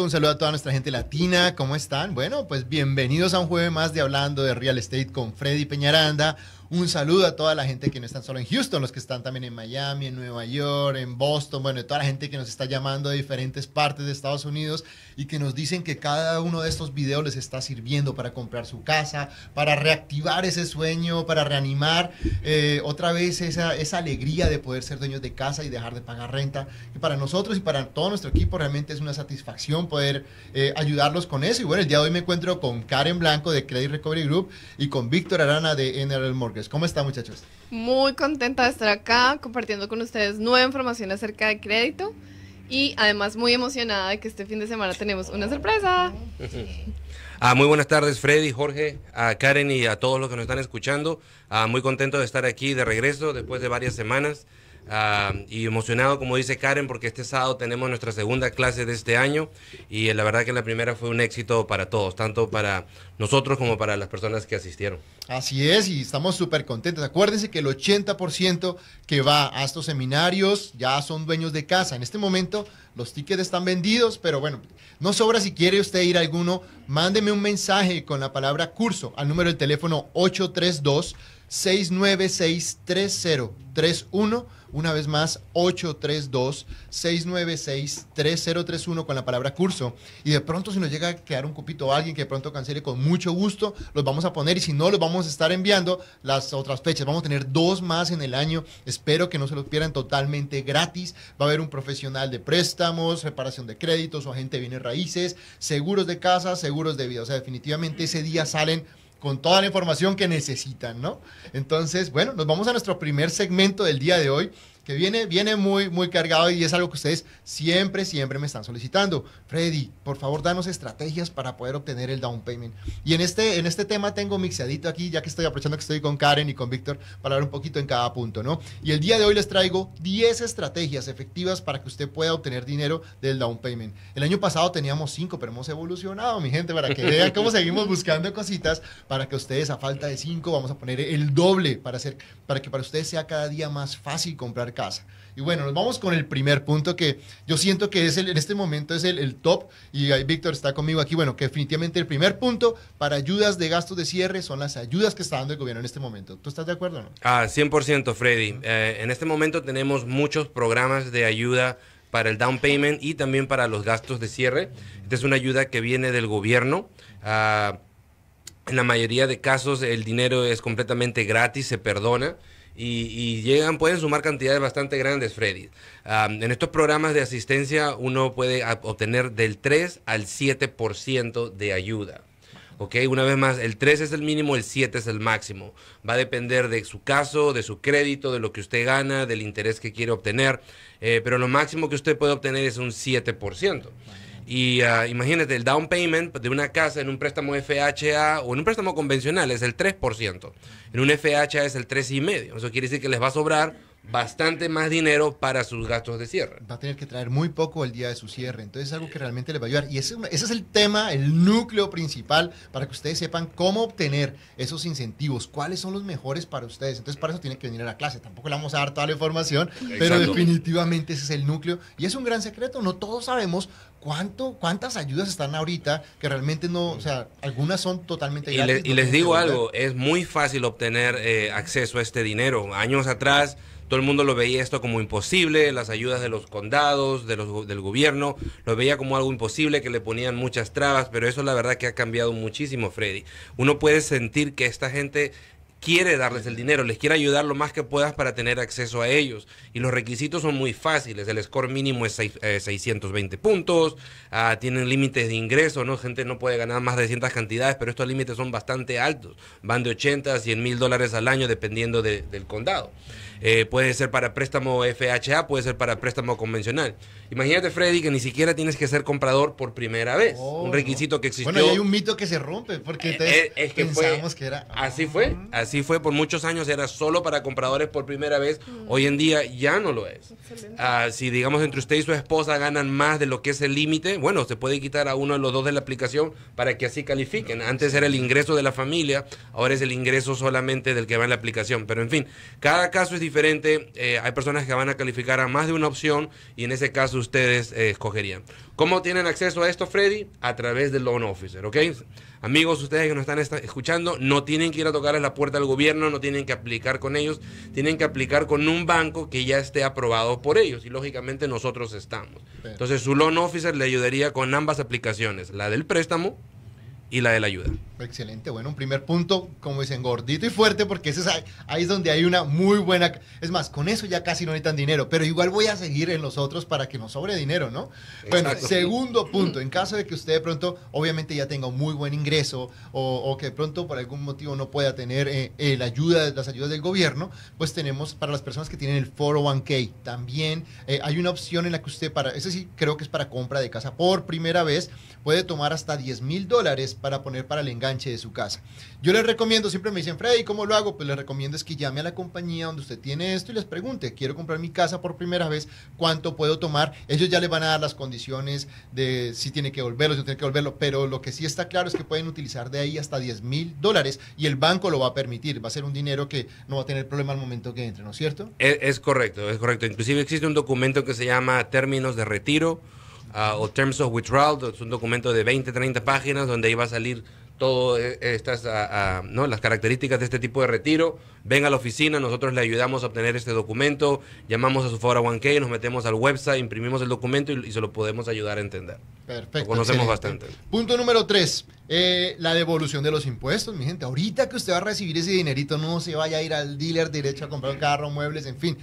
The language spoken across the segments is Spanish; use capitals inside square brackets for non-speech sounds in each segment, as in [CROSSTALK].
Un saludo a toda nuestra gente latina, ¿cómo están? Bueno, pues bienvenidos a un jueves más de Hablando de Real Estate con Freddy Peñaranda. Un saludo a toda la gente que no están solo en Houston, los que están también en Miami, en Nueva York, en Boston, bueno, toda la gente que nos está llamando de diferentes partes de Estados Unidos y que nos dicen que cada uno de estos videos les está sirviendo para comprar su casa, para reactivar ese sueño, para reanimar eh, otra vez esa, esa alegría de poder ser dueños de casa y dejar de pagar renta. Y para nosotros y para todo nuestro equipo realmente es una satisfacción poder eh, ayudarlos con eso. Y bueno, el día de hoy me encuentro con Karen Blanco de Credit Recovery Group y con Víctor Arana de NRL Mortgage. ¿Cómo están muchachos? Muy contenta de estar acá compartiendo con ustedes nueva información acerca de crédito y además muy emocionada de que este fin de semana tenemos una sorpresa. [LAUGHS] Ah, muy buenas tardes, Freddy, Jorge, a Karen y a todos los que nos están escuchando. Ah, muy contento de estar aquí de regreso después de varias semanas. Ah, y emocionado, como dice Karen, porque este sábado tenemos nuestra segunda clase de este año y la verdad que la primera fue un éxito para todos, tanto para nosotros como para las personas que asistieron. Así es, y estamos súper contentos. Acuérdense que el 80% que va a estos seminarios ya son dueños de casa. En este momento los tickets están vendidos, pero bueno, no sobra si quiere usted ir a alguno, mándeme un mensaje con la palabra curso al número del teléfono 832 696 3031 una vez más, 832-696-3031 con la palabra curso. Y de pronto si nos llega a quedar un cupito alguien que de pronto cancele con mucho gusto, los vamos a poner y si no, los vamos a estar enviando las otras fechas. Vamos a tener dos más en el año. Espero que no se los pierdan totalmente gratis. Va a haber un profesional de préstamos, reparación de créditos o agente de bienes raíces, seguros de casa, seguros de vida. O sea, definitivamente ese día salen con toda la información que necesitan, ¿no? Entonces, bueno, nos vamos a nuestro primer segmento del día de hoy, que viene, viene muy, muy cargado y es algo que ustedes siempre, siempre me están solicitando. Freddy, por favor, danos estrategias para poder obtener el down payment. Y en este, en este tema tengo mixadito aquí, ya que estoy aprovechando que estoy con Karen y con Víctor para hablar un poquito en cada punto, ¿no? Y el día de hoy les traigo 10 estrategias efectivas para que usted pueda obtener dinero del down payment. El año pasado teníamos 5, pero hemos evolucionado, mi gente, para que vean cómo seguimos buscando cositas para que ustedes a falta de 5 vamos a poner el doble para, hacer, para que para ustedes sea cada día más fácil comprar casa. Y bueno, nos vamos con el primer punto que yo siento que es el, en este momento es el, top y Víctor está conmigo aquí. Bueno, que definitivamente el primer punto para ayudas de gastos de cierre son las ayudas que está dando el gobierno en este momento. ¿Tú estás de acuerdo o no? Ah, 100% Freddy. Eh, en este momento tenemos muchos programas de ayuda para el down payment y también para los gastos de cierre. Esta es una ayuda que viene del gobierno. Ah, en la mayoría de casos el dinero es completamente gratis, se perdona y, llegan, pueden sumar cantidades bastante grandes, Freddy. en estos programas de asistencia uno puede obtener del 3 al 7% de ayuda. ¿ok? Una vez más, el 3 es el mínimo, el 7 es el máximo. Va a depender de su caso, de su crédito, de lo que usted gana, del interés que quiere obtener, eh, pero lo máximo que usted puede obtener es un 7%. Y uh, imagínate, el down payment de una casa en un préstamo FHA o en un préstamo convencional es el 3%. En un FHA es el 3,5%. Eso quiere decir que les va a sobrar bastante más dinero para sus gastos de cierre. Va a tener que traer muy poco el día de su cierre. Entonces es algo que realmente les va a ayudar. Y ese, ese, es el tema, el núcleo principal para que ustedes sepan cómo obtener esos incentivos, cuáles son los mejores para ustedes. Entonces para eso tienen que venir a la clase. Tampoco le vamos a dar toda la información, pero definitivamente ese es el núcleo. Y es un gran secreto. No todos sabemos cuánto, cuántas ayudas están ahorita que realmente no, o sea, algunas son totalmente y, y les digo algo, es muy fácil obtener eh, acceso a este dinero. Años atrás todo el mundo lo veía esto como imposible, las ayudas de los condados, de los, del gobierno, lo veía como algo imposible, que le ponían muchas trabas, pero eso la verdad que ha cambiado muchísimo, Freddy. Uno puede sentir que esta gente quiere darles el dinero, les quiere ayudar lo más que puedas para tener acceso a ellos. Y los requisitos son muy fáciles. El score mínimo es 620 eh, puntos, ah, tienen límites de ingreso, ¿no? Gente no puede ganar más de ciertas cantidades, pero estos límites son bastante altos. Van de 80 a 100 mil dólares al año dependiendo del condado. Eh, puede ser para préstamo FHA, puede ser para préstamo convencional. Imagínate, Freddy, que ni siquiera tienes que ser comprador por primera vez. un oh, requisito que existió. Bueno, hay un mito que se rompe, porque eh, es que pensamos que era. Así fue, así así fue por muchos años, era solo para compradores por primera vez. Hoy en día ya no lo es. Ah, si digamos entre usted y su esposa ganan más de lo que es el límite, bueno, se puede quitar a uno de los dos de la aplicación para que así califiquen. Antes era el ingreso de la familia, ahora es el ingreso solamente del que va en la aplicación. Pero en fin, cada caso es diferente. Eh, hay personas que van a calificar a más de una opción y en ese caso ustedes eh, escogerían. ¿Cómo tienen acceso a esto, Freddy? A través del Loan Officer, ¿ok? Amigos, ustedes que nos están escuchando, no tienen que ir a tocar a la puerta del gobierno, no tienen que aplicar con ellos, tienen que aplicar con un banco que ya esté aprobado por ellos y lógicamente nosotros estamos. Entonces su loan officer le ayudaría con ambas aplicaciones, la del préstamo y la de la ayuda. Excelente, bueno, un primer punto, como dicen, gordito y fuerte, porque ese es ahí, es donde hay una muy buena... Es más, con eso ya casi no necesitan dinero, pero igual voy a seguir en los otros para que nos sobre dinero, ¿no? Bueno, segundo punto, en caso de que usted de pronto, obviamente ya tenga un muy buen ingreso o, que de pronto por algún motivo no pueda tener eh, eh, la ayuda, las ayudas del gobierno, pues tenemos para las personas que tienen el 401k, también eh, hay una opción en la que usted para, ese sí creo que es para compra de casa por primera vez, puede tomar hasta 10 mil dólares para poner para el engaño de su casa. Yo les recomiendo, siempre me dicen, Freddy, ¿cómo lo hago? Pues les recomiendo es que llame a la compañía donde usted tiene esto y les pregunte, quiero comprar mi casa por primera vez, ¿cuánto puedo tomar? Ellos ya le van a dar las condiciones de si tiene que volverlo, si no tiene que volverlo, pero lo que sí está claro es que pueden utilizar de ahí hasta 10 mil dólares y el banco lo va a permitir, va a ser un dinero que no va a tener problema al momento que entre, ¿no es cierto? Es, correcto, es correcto. Inclusive existe un documento que se llama términos de retiro. Ah, o Terms of Withdrawal, es un documento de 20, 30 páginas donde va a salir todas eh, estas, ¿no? las características de este tipo de retiro. Ven a la oficina, nosotros le ayudamos a obtener este documento, llamamos a su Fora 1K, nos metemos al website, imprimimos el documento y, se lo podemos ayudar a entender. Perfecto. Lo conocemos bastante. Punto número tres, eh, la devolución de los impuestos, mi gente. Ahorita que usted va a recibir ese dinerito, no se vaya a ir al dealer derecho a comprar un carro, muebles, en fin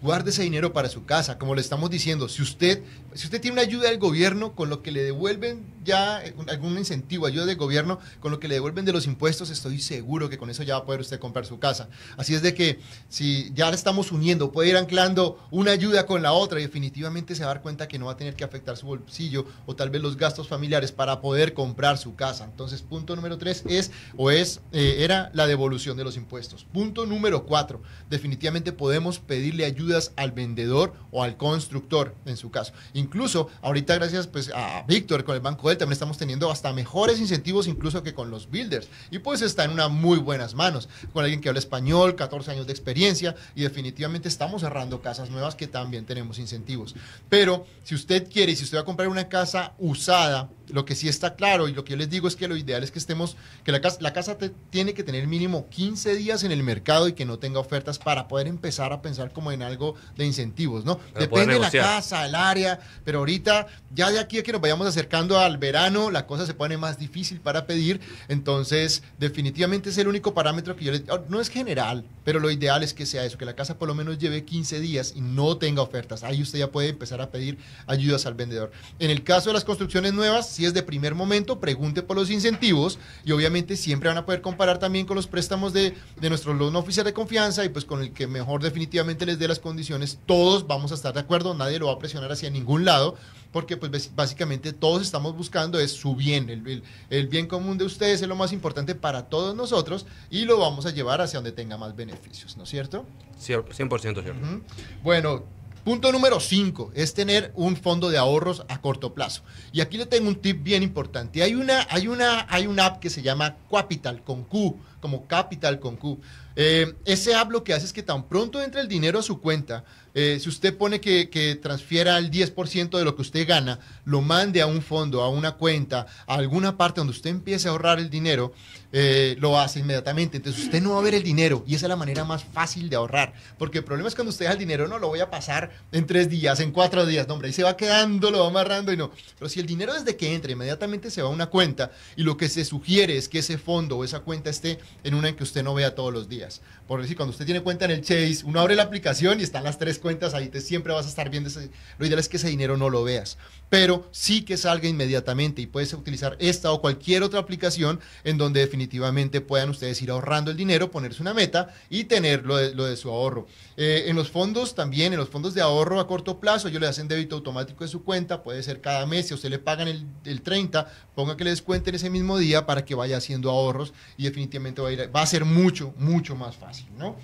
guarde ese dinero para su casa, como le estamos diciendo, si usted, si usted tiene una ayuda del gobierno con lo que le devuelven ya algún incentivo, ayuda del gobierno con lo que le devuelven de los impuestos, estoy seguro que con eso ya va a poder usted comprar su casa. Así es de que si ya le estamos uniendo, puede ir anclando una ayuda con la otra y definitivamente se va a dar cuenta que no va a tener que afectar su bolsillo o tal vez los gastos familiares para poder comprar su casa. Entonces, punto número tres es o es eh, era la devolución de los impuestos. Punto número cuatro, definitivamente podemos pedirle ayuda al vendedor o al constructor, en su caso. Incluso ahorita gracias pues, a Víctor con el Banco Del también estamos teniendo hasta mejores incentivos incluso que con los builders. Y pues está en una muy buenas manos, con alguien que habla español, 14 años de experiencia y definitivamente estamos cerrando casas nuevas que también tenemos incentivos. Pero si usted quiere, si usted va a comprar una casa usada, lo que sí está claro y lo que yo les digo es que lo ideal es que estemos, que la casa, la casa tiene que tener mínimo 15 días en el mercado y que no tenga ofertas para poder empezar a pensar como en algo de incentivos, ¿no? Depende de la casa, el área, pero ahorita ya de aquí a que nos vayamos acercando al verano, la cosa se pone más difícil para pedir, entonces definitivamente es el único parámetro que yo les, oh, no es general, pero lo ideal es que sea eso, que la casa por lo menos lleve 15 días y no tenga ofertas. Ahí usted ya puede empezar a pedir ayudas al vendedor. En el caso de las construcciones nuevas, si es de primer momento, pregunte por los incentivos y obviamente siempre van a poder comparar también con los préstamos de, de nuestro loan officer de confianza y pues con el que mejor definitivamente les dé las condiciones. Todos vamos a estar de acuerdo, nadie lo va a presionar hacia ningún lado porque pues básicamente todos estamos buscando es su bien, el, el, bien común de ustedes es lo más importante para todos nosotros y lo vamos a llevar hacia donde tenga más beneficios, ¿no es cierto? 100% cierto. Bueno, Punto número 5 es tener un fondo de ahorros a corto plazo. Y aquí le tengo un tip bien importante. Hay una, hay una, hay una app que se llama Capital con Q, como Capital con Q. Eh, ese app lo que hace es que tan pronto entre el dinero a su cuenta, eh, si usted pone que, que, transfiera el 10% de lo que usted gana, lo mande a un fondo, a una cuenta, a alguna parte donde usted empiece a ahorrar el dinero, eh, lo hace inmediatamente. Entonces usted no va a ver el dinero y esa es la manera más fácil de ahorrar. Porque el problema es cuando usted deja el dinero, no lo voy a pasar en tres días, en cuatro días, no, hombre, ahí se va quedando, lo va amarrando y no. Pero si el dinero desde que entra inmediatamente se va a una cuenta y lo que se sugiere es que ese fondo o esa cuenta esté en una en que usted no vea todos los días. Por decir, cuando usted tiene cuenta en el Chase, uno abre la aplicación y están las tres cuentas ahí, te siempre vas a estar viendo ese. Lo ideal es que ese dinero no lo veas, pero sí que salga inmediatamente y puedes utilizar esta o cualquier otra aplicación en donde definitivamente puedan ustedes ir ahorrando el dinero, ponerse una meta y tener lo de, su ahorro. Eh, en los fondos también, en los fondos de ahorro a corto plazo, ellos le hacen débito automático de su cuenta, puede ser cada mes, si a usted le pagan el, el 30, ponga que le descuenten ese mismo día para que vaya haciendo ahorros y definitivamente va a, ir, va a ser mucho, mucho más fácil, ¿no?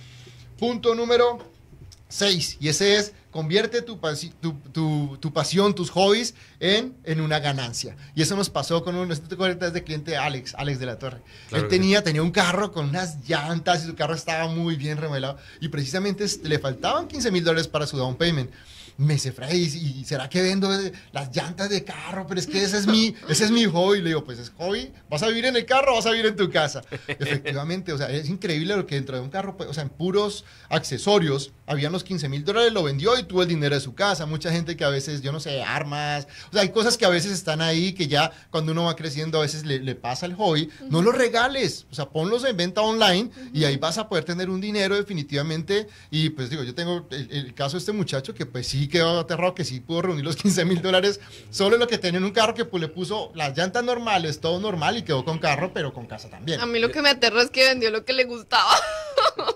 Punto número 6, y ese es convierte tu, pasi- tu, tu- tu pasión, tus hobbies en, en una ganancia. Y eso nos pasó con un, esto te cuentas de cliente Alex, Alex de la Torre. Claro Él tenía, tenía un carro con unas llantas y su carro estaba muy bien remodelado y precisamente le faltaban 15 mil dólares para su down payment. Me dice, Freddy, ¿y será que vendo eh, las llantas de carro? Pero es que ese es mi, ese es mi hobby. Le digo, pues es hobby, ¿vas a vivir en el carro o vas a vivir en tu casa? Efectivamente, o sea, es increíble lo que dentro de un carro, pues, o sea, en puros accesorios, habían los 15 mil dólares, lo vendió y tuvo el dinero de su casa. Mucha gente que a veces, yo no sé, armas, o sea, hay cosas que a veces están ahí que ya cuando uno va creciendo a veces le, le pasa el hobby. No los regales, o sea, ponlos en venta online y ahí vas a poder tener un dinero definitivamente. Y pues digo, yo tengo el, el caso de este muchacho que pues sí quedó aterrado, que sí pudo reunir los [LAUGHS] 15 mil dólares solo lo que tenía en un carro que pues le puso las llantas normales, todo normal y quedó con carro, pero con casa también. A mí lo que me aterró es que vendió lo que le gustaba. [LAUGHS]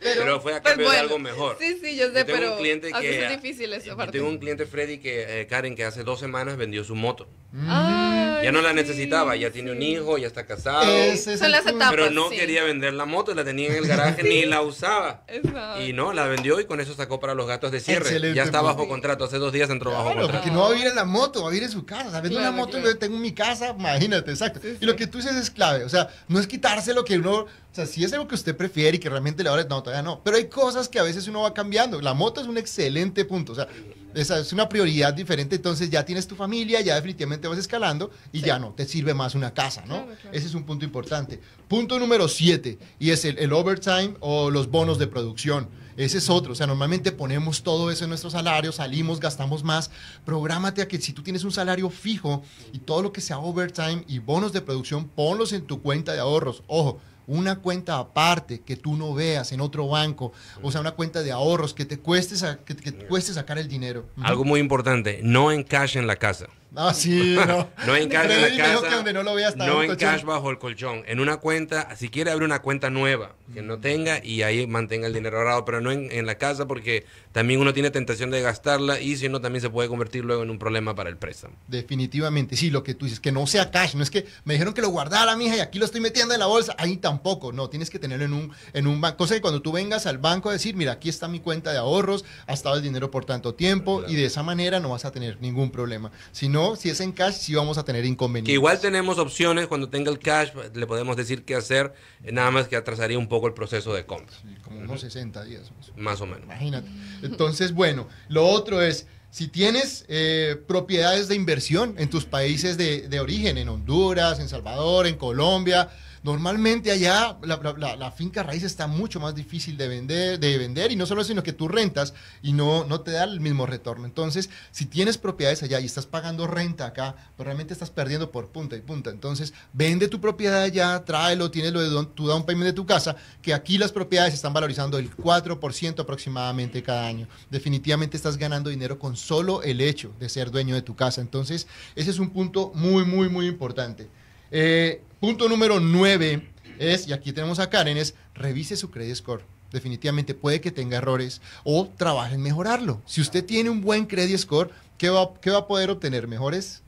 Pero fue a Pues cambio de algo mejor. Sí, sí, yo sé, Yo tengo pero un cliente que, es difícil esa yo parte. tengo un cliente, Freddy, que eh, Karen, que hace dos semanas vendió su moto. Ay, Ya no la necesitaba, ya tiene un hijo, ya está casado. Ese es Son las etapas. pero no sí. quería vender la moto, la tenía en el [LAUGHS] garaje ni la usaba. Exacto. Y no, la vendió y con eso sacó para los gatos de cierre. Excelente, ya está bajo contrato, hace dos días entró bajo contrato. porque no va a vivir en la moto, va a vivir en su casa. ¿Sabes? Claro, una moto claro. yo tengo en mi casa, imagínate, exacto. Sí, Y lo que tú dices es clave, o sea, no es quitarse lo que uno, o sea, si es algo que usted prefiere y que realmente le vale, no, todavía no. Pero hay cosas que a veces uno va cambiando. La moto es un excelente punto, o sea, esa es una prioridad diferente, entonces ya tienes tu familia, ya definitivamente vas escalando y ya no, te sirve más una casa, ¿no? Claro, claro. Ese es un punto importante. Punto número siete, y es el, el overtime o los bonos de producción. Ese es otro, o sea, normalmente ponemos todo eso en nuestro salario, salimos, gastamos más. Prográmate a que si tú tienes un salario fijo y todo lo que sea overtime y bonos de producción, ponlos en tu cuenta de ahorros. Ojo, una cuenta aparte que tú no veas en otro banco, o sea, una cuenta de ahorros que te cueste, sa- que, que te cueste sacar el dinero. Algo muy importante, no en cash en la casa. [LAUGHS] Ah, sí, no. No en cash en Freddy la me dijo casa. que donde no lo no en colchón. cash bajo el colchón. En una cuenta, si quiere abrir una cuenta nueva, que no tenga y ahí mantenga el dinero ahorrado, pero no en, en la casa porque también uno tiene tentación de gastarla y si no también se puede convertir luego en un problema para el préstamo. Definitivamente, sí, lo que tú dices, que no sea cash, no es que me dijeron que lo guardara, mija, y aquí lo estoy metiendo en la bolsa, ahí tampoco, no, tienes que tenerlo en un, en un banco, cosa que cuando tú vengas al banco a decir, mira, aquí está mi cuenta de ahorros, ha estado el dinero por tanto tiempo, Claro. y de esa manera no vas a tener ningún problema. Si no, si es en cash, sí vamos a tener inconvenientes. Que igual tenemos opciones, cuando tenga el cash, le podemos decir qué hacer, eh, nada más que atrasaría un poco el proceso de compra, Sí, como unos 60 días. más o menos. más o menos. Imagínate. Entonces, bueno, lo otro es, si tienes eh, propiedades de inversión en tus países de, de origen, en Honduras, en Salvador, en Colombia, normalmente allá la, finca raíz está mucho más difícil de vender, de vender y no solo eso, sino que tú rentas y no, no te da el mismo retorno. Entonces, si tienes propiedades allá y estás pagando renta acá, pues realmente estás perdiendo por punta y punta. Entonces, vende tu propiedad allá, tráelo, tienes lo de don- tu down payment de tu casa, que aquí las propiedades están valorizando el 4% aproximadamente cada año. Definitivamente estás ganando dinero con solo el hecho de ser dueño de tu casa. Entonces, ese es un punto muy, muy, muy importante. Eh, punto número 9 es, y aquí tenemos a Karen, es revise su credit score. Definitivamente puede que tenga errores o trabaje en mejorarlo. Si usted tiene un buen credit score, ¿qué va, qué va a poder obtener? Mejores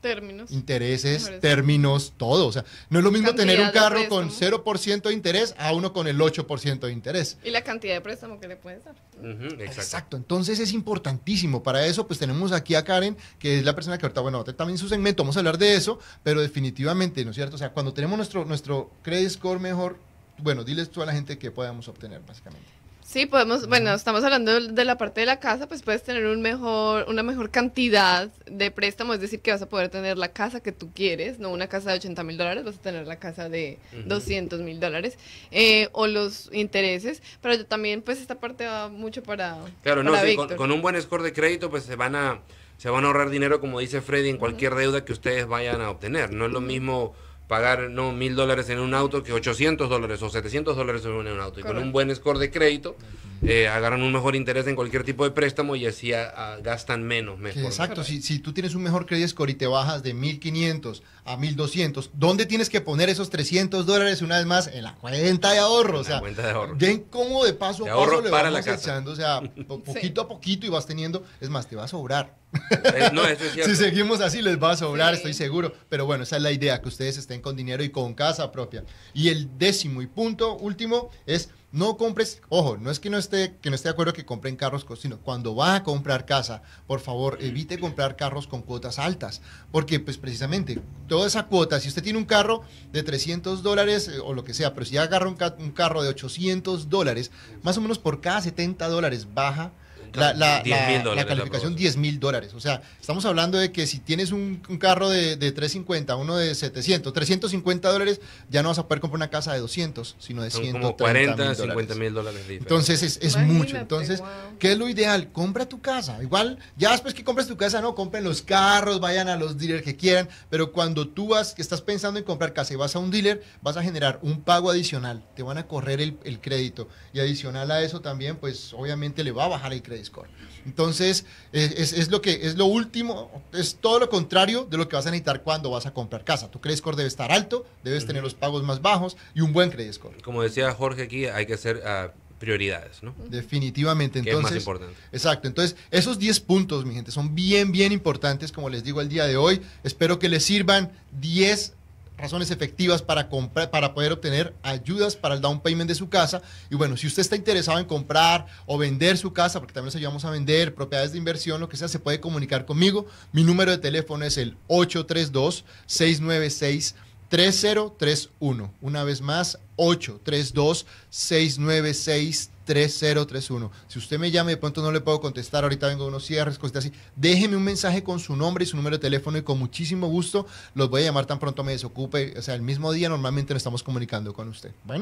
Términos. intereses, Mejores. términos, todo. O sea, no es lo mismo tener un carro con préstamo. 0% de interés a uno con el 8% de interés. Y la cantidad de préstamo que le puedes dar. Exacto. Entonces es importantísimo. Para eso, pues tenemos aquí a Karen, que es la persona que ahorita, bueno, también su segmento, vamos a hablar de eso, pero definitivamente, ¿no es cierto? O sea, cuando tenemos nuestro, nuestro credit score mejor, bueno, diles tú a la gente que podamos obtener, básicamente. Sí, podemos, bueno, estamos hablando de- la parte de la casa, pues puedes tener un mejor, una mejor cantidad de préstamo, es decir, que vas a poder tener la casa que tú quieres, no una casa de 80 mil dólares, vas a tener la casa de Ujú. 200 mil dólares, eh, o los intereses, pero yo también, pues esta parte va mucho para, Claro, no, sí, con un buen score de crédito, pues se van a se van a ahorrar dinero, como dice Freddy, en cualquier deuda que ustedes vayan a obtener. No es lo mismo pagar no mil dólares en un auto que 800 dólares o 700 dólares en un auto. Y con un buen score de crédito, eh, agarran un mejor interés en cualquier tipo de préstamo y así a- a- gastan menos. Mejor. exacto, si, si tú tienes un mejor credit score y te bajas de 1500 a 1200, ¿dónde tienes que poner esos 300 dólares una vez más? En la cuenta de ahorro. O En la sea, cuenta de ahorro. Ven cómo de paso De a paso le para vamos la casa. echando, o sea, [LAUGHS] po- poquito a poquito y vas teniendo, es más, te va a sobrar. Eh, no, eso es [LAUGHS] cierto. Si seguimos así les va a sobrar, Sí. estoy seguro. Pero bueno, esa es la idea, que ustedes estén con dinero y con casa propia. Y el décimo y punto último es no compres, ojo, no es que no esté, que no esté de acuerdo que compren carros, sino cuando va a comprar casa, por favor, evite comprar carros con cuotas altas, porque pues precisamente toda esa cuota, si usted tiene un carro de 300 dólares eh, o lo que sea, pero si ya agarra un, un carro de 800 dólares, más o menos por cada 70 dólares baja la, la, la, calificación 10 mil dólares. O sea, estamos hablando de que si tienes un, carro de, de, 350, uno de 700, 350 dólares, ya no vas a poder comprar una casa de 200, sino de 130 40, 50 mil dólares. Entonces es, es mucho. Entonces, ¿qué es lo ideal? Compra tu casa. Igual, ya después que compres tu casa, no, compren los carros, vayan a los dealers que quieran, pero cuando tú vas, que estás pensando en comprar casa y vas a un dealer, vas a generar un pago adicional, te van a correr el, el crédito y adicional a eso también, pues obviamente le va a bajar el crédito score. Entonces, es, lo que es lo último, es todo lo contrario de lo que vas a necesitar cuando vas a comprar casa. Tu credit score debe estar alto, debes tener los pagos más bajos y un buen credit score. Como decía Jorge aquí, hay que hacer ah, prioridades, ¿no? Definitivamente. Entonces, es más importante. Exacto. Entonces, esos 10 puntos, mi gente, son bien, bien importantes, como les digo el día de hoy. Espero que les sirvan 10 razones efectivas para, comprar, para poder obtener ayudas para el down payment de su casa. Y bueno, si usted está interesado en comprar o vender su casa, porque también nos ayudamos a vender propiedades de inversión, lo que sea, se puede comunicar conmigo. Mi número de teléfono es el 832 696 3031. Una vez más, 832-696-3031. Si usted me llama de pronto no le puedo contestar, ahorita vengo unos cierres, cosas así, déjeme un mensaje con su nombre y su número de teléfono y con muchísimo gusto los voy a llamar tan pronto me desocupe. O sea, el mismo día normalmente nos estamos comunicando con usted. Bueno.